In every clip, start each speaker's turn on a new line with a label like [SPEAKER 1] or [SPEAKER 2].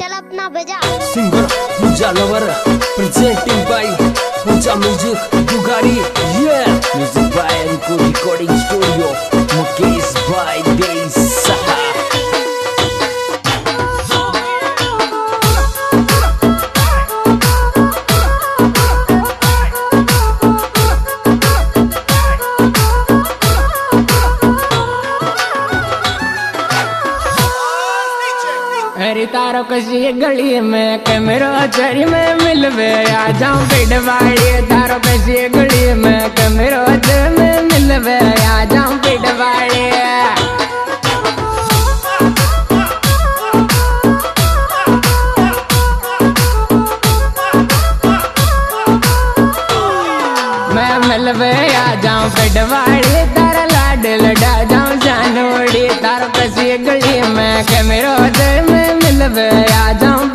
[SPEAKER 1] चल अपना बजा।
[SPEAKER 2] Singer Pooja lover presenting by Pooja music जुगाड़ी ये music by recording studio Mukesh भाई देसी
[SPEAKER 3] अरे तारो कसी गली में कैमरो चरी में मिलवे, आ जाऊँ पिटवाड़ी तारो कसी गली में कैमरो चरी में मिलवे, आ जाऊँ पिटवाड़ी मैं मिलवे, आ जाऊँ तारा लाड लड़ा जाऊँ जानोड़ी तारो गली में कैमरो चरी में आ जाऊँ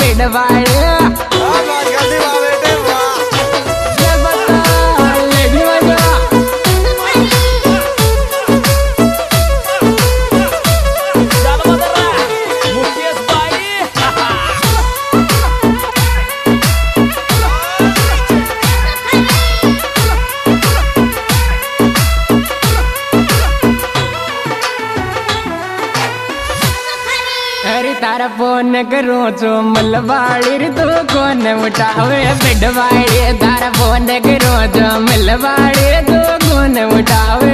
[SPEAKER 3] फ़ोन करो चो मलबाड़ी तो कौन उठावे? पिटवाड़ी तारा फ़ोन करो चो मलबाड़ी तो कौन उठावे?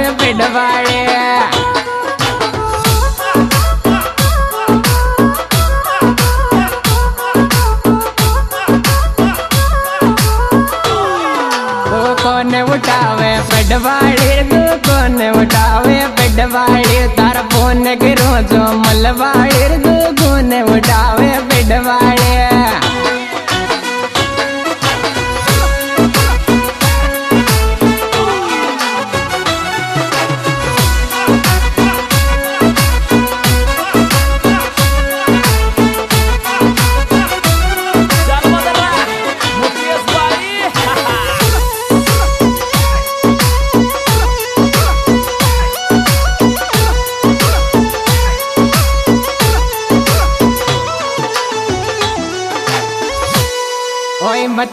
[SPEAKER 3] तो कौन उठावे? पिटवाड़ी रे तो कौन उठावे? पिटवाड़ी तारा फ़ोन करो चो मलबाड़ी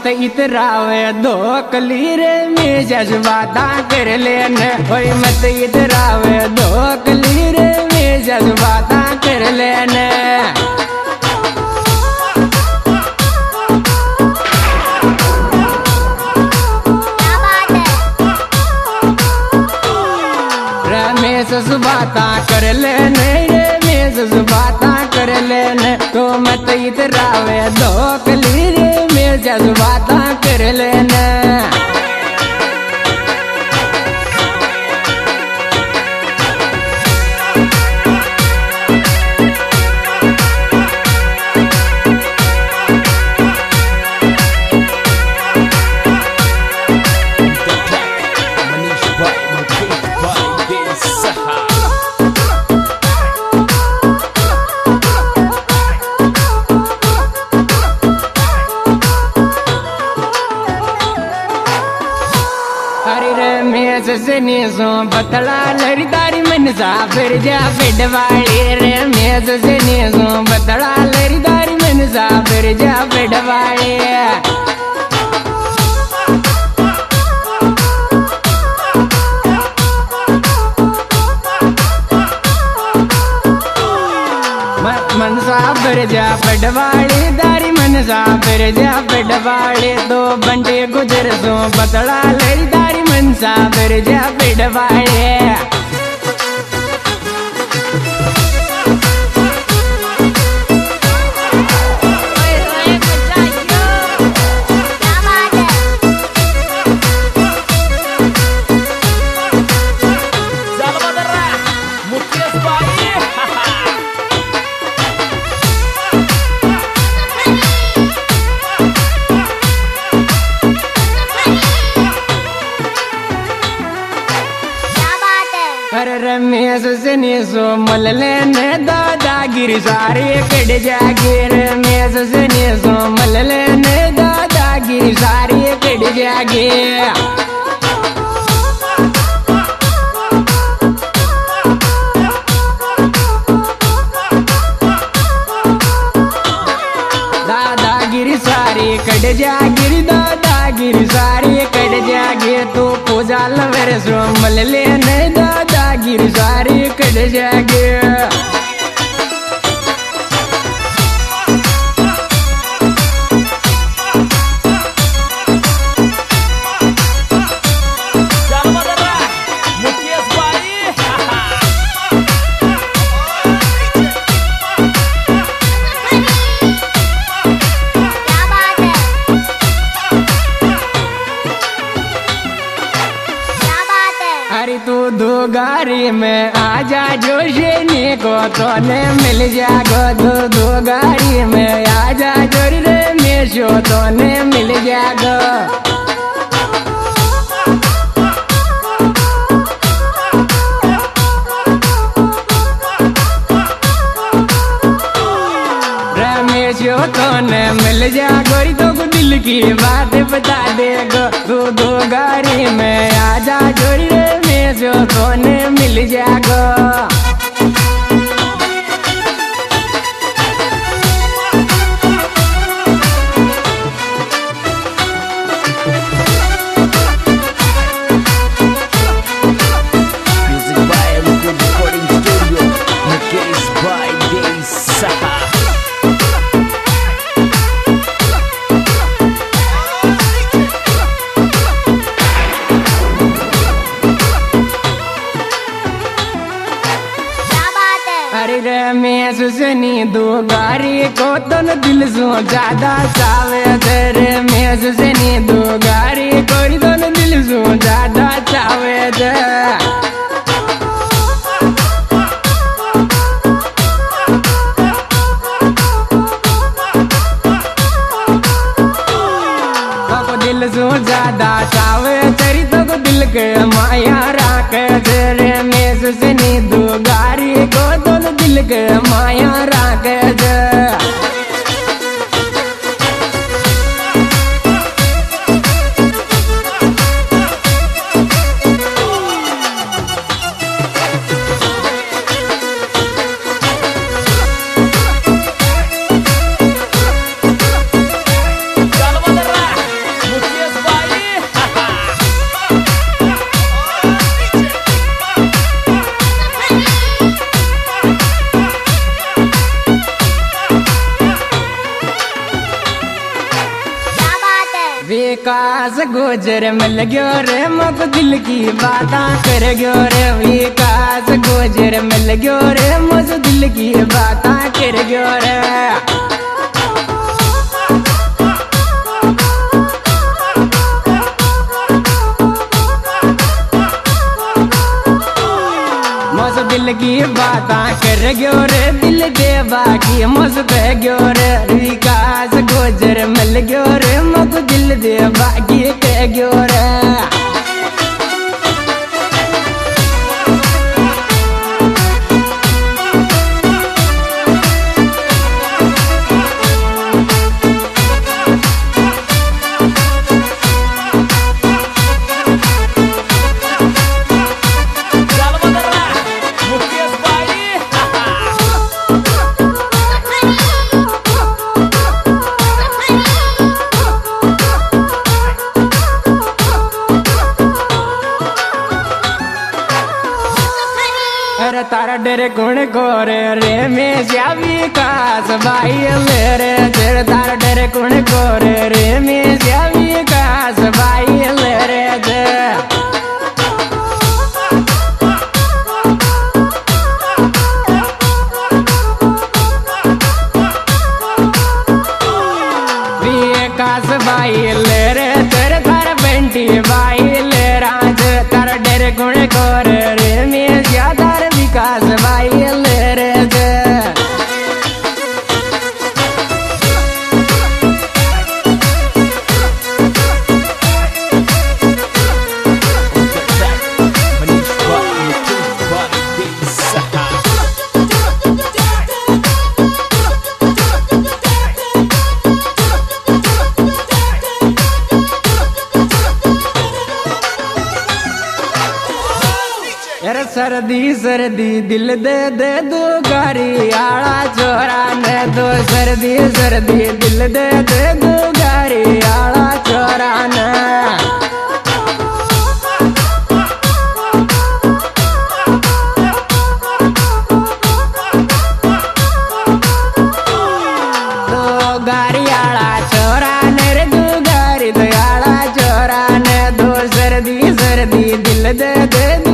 [SPEAKER 3] मत इतरावे, दो कलीर में जज्बाता कर लेने। ओए मत इतरावे, दो कलीर में जज्बाता कर लेने।
[SPEAKER 1] बात
[SPEAKER 3] रमेश सुबाता कर लेने, रमेश सुबाता कर लेने। तो मत इतरावे में जज्बाता कर लेने। से बतला लड़ीदारी मन सा फिर जा पिटवाड़ी रमेश से नीसो बतला लड़ीदारी मन सा फिर जा पिटवाड़ी मनसा फिर जा दारी मनसा फिर जा पिटवाड़ी दो बंटे गुजर दो सो बतला मन मनसा फिर जा पिटवाड़ी
[SPEAKER 1] क्या
[SPEAKER 3] कट जागे रमेश से नीसो मल लेने दादागिरी सारे कट जागे कट जागिर, दादागिरी सारी कट जागे। तो पूजा लवर सो मल ले नहीं दादागिरी सारी कट जागे।
[SPEAKER 1] है
[SPEAKER 3] तू दो गाड़ी में आजा जोशनी को तो ने मिल जागो। दो दो गाड़ी में आजा जोरी रे मेशो तो ने मिल जागो। रमेश तो ने मिल जा गोरी तो दिल की बात बता दे गो, दो दो गाड़ी में आजा जोड़े में जो सोने मिल जागो दिल सो ज़्यादा चावे विकास गोजर मिल गयो रे मत दिल की बात कर गयो रे। विकास गोजर मिल गयो रे मत दिल की बात कर गयो रे। की बात कर गयो रे दिल के बाकी मस कह गयो रे विकास गोजर, मिल गयो रे मग दिल दे बाकी कह गयो रे। तारा डरे सर्दी सर्दी, दिल दे दे दो गारी आड़ा छोरा ने दो सर्दी सर्दी, दिल दे दे दो गारी आड़ा चोरा ने दो दो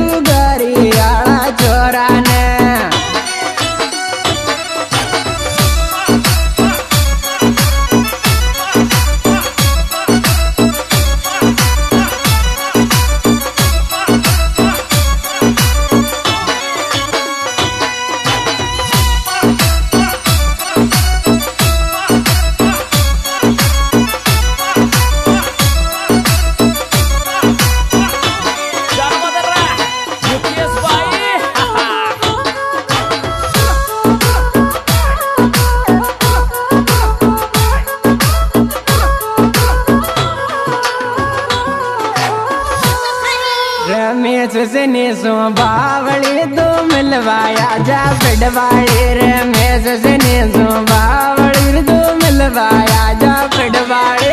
[SPEAKER 3] बावली दो मिलवाया जा पिडवाड़ी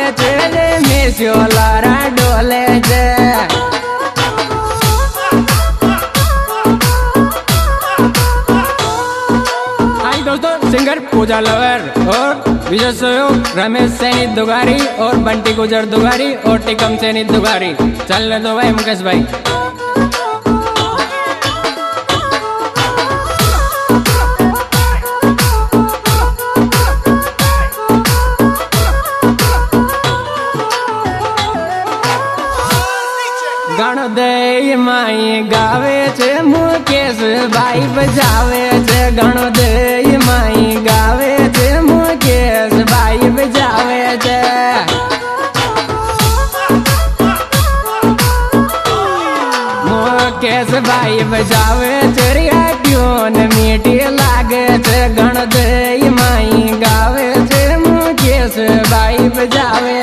[SPEAKER 3] મેસ્યો લારા ડોલે છે हाय दोस्तों सिंगर पूजा लवर और विजय सहयोग रमेश सैनी दुगारी और बंटी गुजर दुगारी और टिकम सैनी दुगारी चलने दो भाई मुकेश भाई મુકેશ ભાઈ બજાવે છે રિયા ટ્યુન મીઠી લાગે છે ગણોદય માઈ ગાવે છે મુકેશ ભાઈ બજાવે